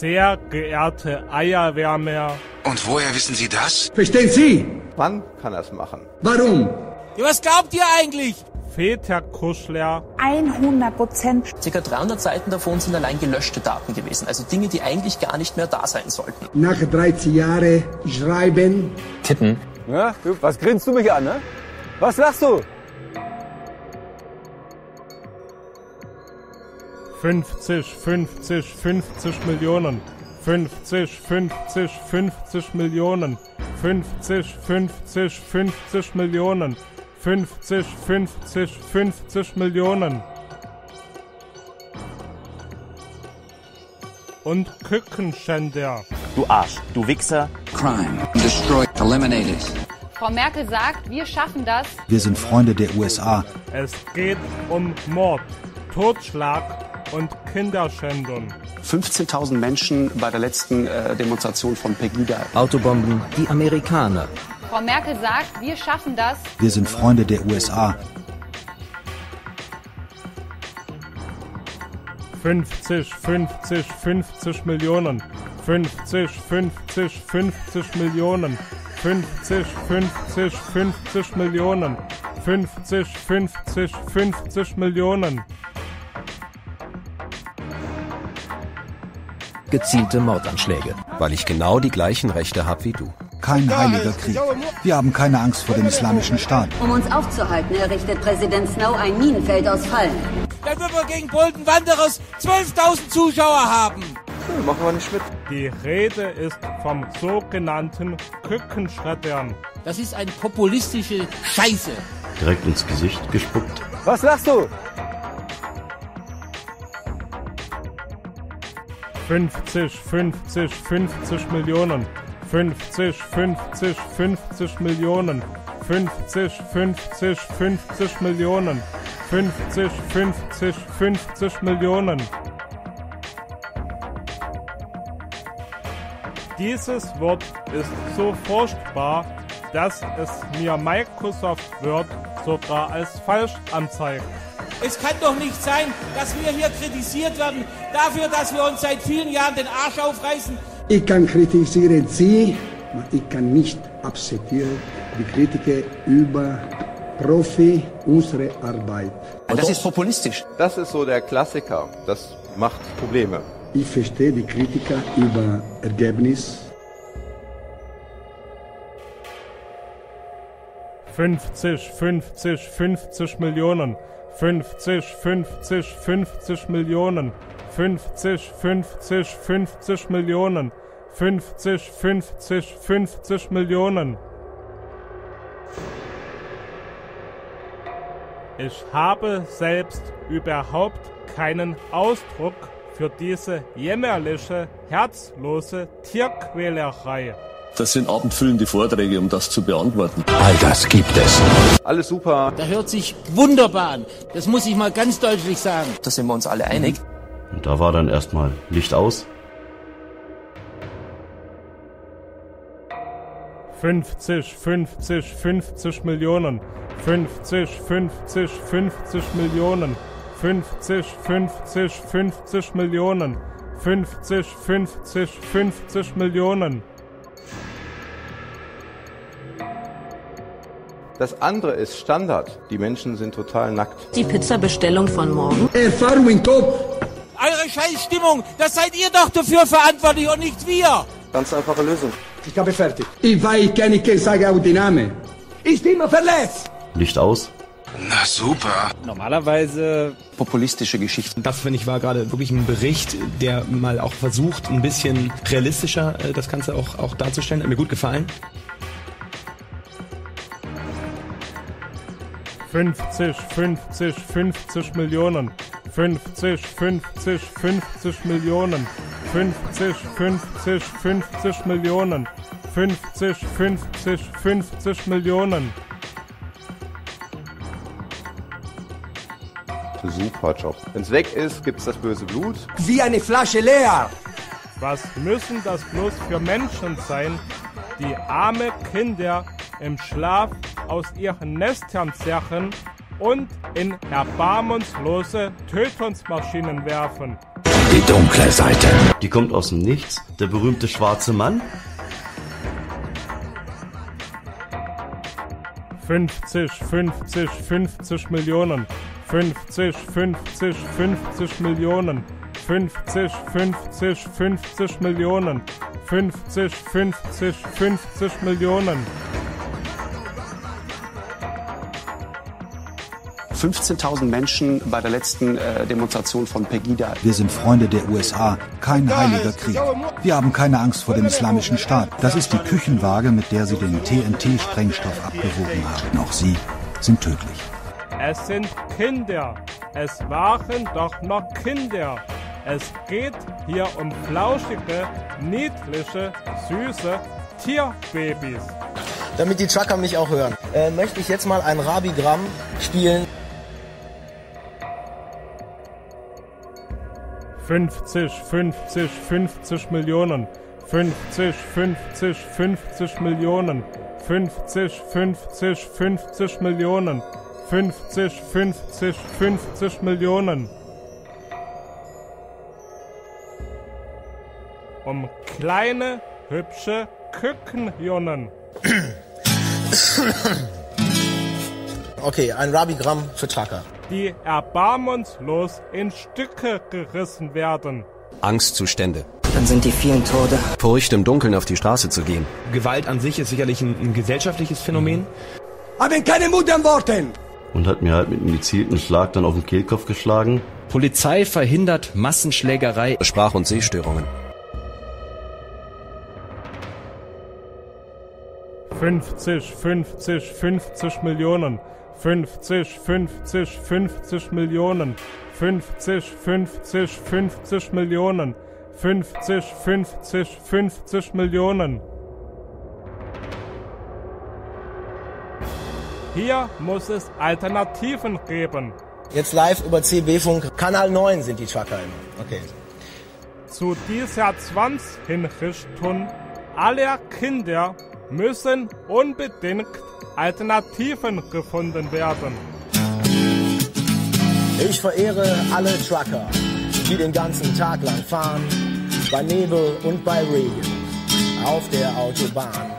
Sehr geehrte Eierwärmer. Und woher wissen Sie das? Verstehen Sie? Wann kann er es machen? Warum? Ja, was glaubt ihr eigentlich? Väterkuschler. 100 Prozent. Circa 300 Seiten davon sind allein gelöschte Daten gewesen. Also Dinge, die eigentlich gar nicht mehr da sein sollten. Nach 13 Jahren schreiben. Tippen. Ja, du, was grinst du mich an, ne? Was lachst du? 50, 50, 50 Millionen. 50, 50, 50 Millionen. 50, 50, 50 Millionen. 50, 50, 50 Millionen. Und Kückenschänder. Du Arsch, du Wichser. Crime. Destroy. Eliminated. Frau Merkel sagt, wir schaffen das. Wir sind Freunde der USA. Es geht um Mord, Totschlag und Kinderschändung. 15.000 Menschen bei der letzten äh, Demonstration von Pegida. Autobomben, die Amerikaner. Frau Merkel sagt, wir schaffen das. Wir sind Freunde der USA. 50, 50, 50 Millionen. 50, 50, 50 Millionen. 50, 50, 50 Millionen. 50, 50, 50 Millionen. Gezielte Mordanschläge. Weil ich genau die gleichen Rechte habe wie du. Kein heiliger Krieg. Wir haben keine Angst vor dem islamischen Staat. Um uns aufzuhalten, errichtet Präsident Snow ein Minenfeld aus Fallen. Dann wird wir gegen Bolton Wanderers 12.000 Zuschauer haben. Ja, machen wir nicht mit. Die Rede ist vom sogenannten Kückenschreddern. Das ist eine populistische Scheiße. Direkt ins Gesicht gespuckt. Was lachst du? 50, 50, 50 Millionen. 50, 50, 50 Millionen. 50, 50, 50 Millionen. 50, 50, 50 Millionen. Dieses Wort ist so furchtbar, dass es mir Microsoft Word sogar als falsch anzeigt. Es kann doch nicht sein, dass wir hier kritisiert werden dafür, dass wir uns seit vielen Jahren den Arsch aufreißen. Ich kann kritisieren Sie, aber ich kann nicht akzeptieren die Kritiker über Profi unsere Arbeit. Das ist populistisch. Das ist so der Klassiker. Das macht Probleme. Ich verstehe die Kritiker über Ergebnis. 50, 50, 50 Millionen. 50, 50, 50 Millionen. 50, 50, 50 Millionen. 50, 50, 50 Millionen. Ich habe selbst überhaupt keinen Ausdruck für diese jämmerliche, herzlose Tierquälerei. Das sind abendfüllende Vorträge, um das zu beantworten. All das gibt es. Alles super. Da hört sich wunderbar an. Das muss ich mal ganz deutlich sagen. Da sind wir uns alle einig. Und da war dann erstmal Licht aus. 50, 50, 50 Millionen. 50, 50, 50 Millionen. 50, 50, 50 Millionen. 50, 50, 50 Millionen. Das andere ist Standard. Die Menschen sind total nackt. Die Pizzabestellung von morgen. Erfahrung Kopf. Eure Scheißstimmung, das seid ihr doch dafür verantwortlich und nicht wir. Ganz einfache Lösung. Ich habe fertig. Ich weiß, kann ich sagen auch die Namen. Ich bin immer verletzt. Licht aus. Na super. Normalerweise populistische Geschichten. Das, finde ich, war gerade wirklich ein Bericht, der mal auch versucht, ein bisschen realistischer äh, das Ganze auch, auch darzustellen. Hat mir gut gefallen. 50, 50, 50 Millionen. 50, 50, 50 Millionen. 50, 50, 50 Millionen. 50, 50, 50 Millionen. Super Job. Wenn's weg ist, gibt's das böse Blut. Wie eine Flasche leer. Was müssen das bloß für Menschen sein, die arme Kinder im Schlaf aus ihren Nestern zerren und in erbarmungslose Tötungsmaschinen werfen? Die dunkle Seite. Die kommt aus dem Nichts. Der berühmte schwarze Mann. 50, 50, 50 Millionen. 50, 50, 50 Millionen. 50, 50, 50 Millionen. 50, 50, 50 Millionen. 15.000 Menschen bei der letzten äh, Demonstration von Pegida. Wir sind Freunde der USA, kein heiliger Krieg. Wir haben keine Angst vor dem islamischen Staat. Das ist die Küchenwaage, mit der sie den TNT-Sprengstoff abgewogen haben. Auch sie sind tödlich. Es sind Kinder. Es waren doch noch Kinder. Es geht hier um flauschige, niedliche, süße Tierbabys. Damit die Trucker mich auch hören, äh, möchte ich jetzt mal ein Rabigramm spielen. 50, 50, 50 Millionen. 50, 50, 50 Millionen. 50, 50, 50 Millionen. 50, 50, 50 Millionen. Um kleine, hübsche Kükenjonnen. Okay, ein Rabigramm für Trucker. Die erbarmungslos in Stücke gerissen werden. Angstzustände. Dann sind die vielen Tode. Furcht im Dunkeln auf die Straße zu gehen. Gewalt an sich ist sicherlich ein, ein gesellschaftliches Phänomen. Haben keine Mut an Worten! Und hat mir halt mit einem gezielten Schlag dann auf den Kehlkopf geschlagen. Polizei verhindert Massenschlägerei, Sprach- und Sehstörungen. 50, 50, 50 Millionen. 50, 50, 50 Millionen. 50, 50, 50 Millionen. 50, 50, 50 Millionen. Hier muss es Alternativen geben. Jetzt live über CB-Funk. Kanal 9 sind die Trucker immer. Okay. Zu dieser Zwangshinrichtung aller Kinder müssen unbedingt Alternativen gefunden werden. Ich verehre alle Trucker, die den ganzen Tag lang fahren, bei Nebel und bei Regen, auf der Autobahn.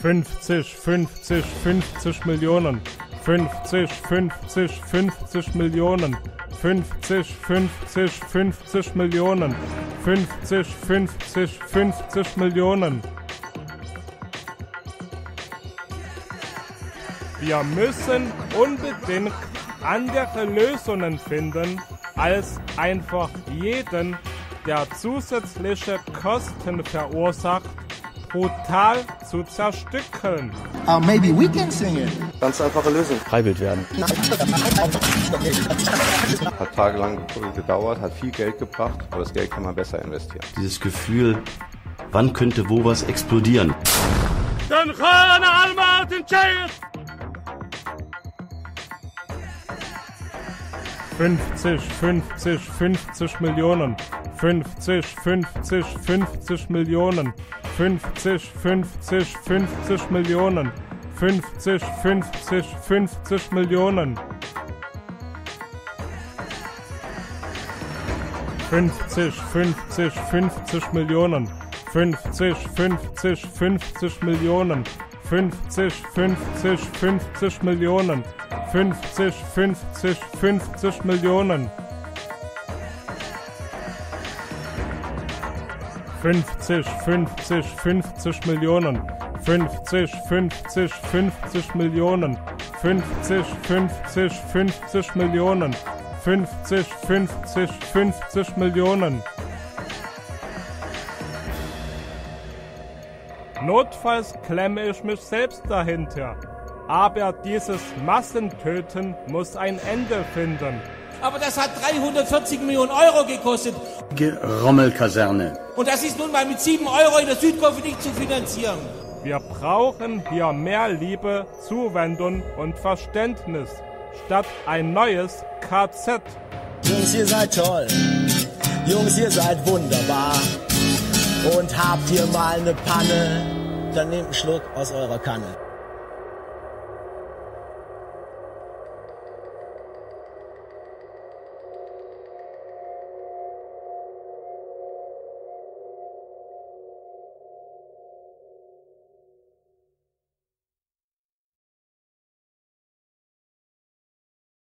50, 50, 50 Millionen. 50, 50, 50 Millionen. 50, 50, 50 Millionen. 50, 50, 50 Millionen. Wir müssen unbedingt andere Lösungen finden, als einfach jeden, der zusätzliche Kosten verursacht, brutal zu zerstückeln. Uh, maybe we can sing it. Ganz einfache Lösung. Freiwild werden. Hat tagelang gedauert, hat viel Geld gebracht, aber das Geld kann man besser investieren. Dieses Gefühl, wann könnte wo was explodieren? Den Almatin 50, 50, 50 Millionen. 50, 50, 50 Millionen. 50, 50, 50 Millionen. 50, 50, 50 Millionen. 50, 50, 50 Millionen. 50, 50, 50 Millionen. 50, 50, 50 Millionen. 50, 50, 50 Millionen. 50, 50, 50 Millionen. 50, 50, 50 Millionen. 50, 50, 50 Millionen. 50, 50, 50 Millionen. Notfalls klemme ich mich selbst dahinter. Aber dieses Massentöten muss ein Ende finden. Aber das hat 340 Millionen Euro gekostet. Rommelkaserne. Und das ist nun mal mit 7 Euro in der Südkurve nicht zu finanzieren. Wir brauchen hier mehr Liebe, Zuwendung und Verständnis statt ein neues KZ. Jungs, ihr seid toll. Jungs, ihr seid wunderbar. Und habt ihr mal eine Panne, dann nehmt einen Schluck aus eurer Kanne.